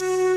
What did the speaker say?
Bye.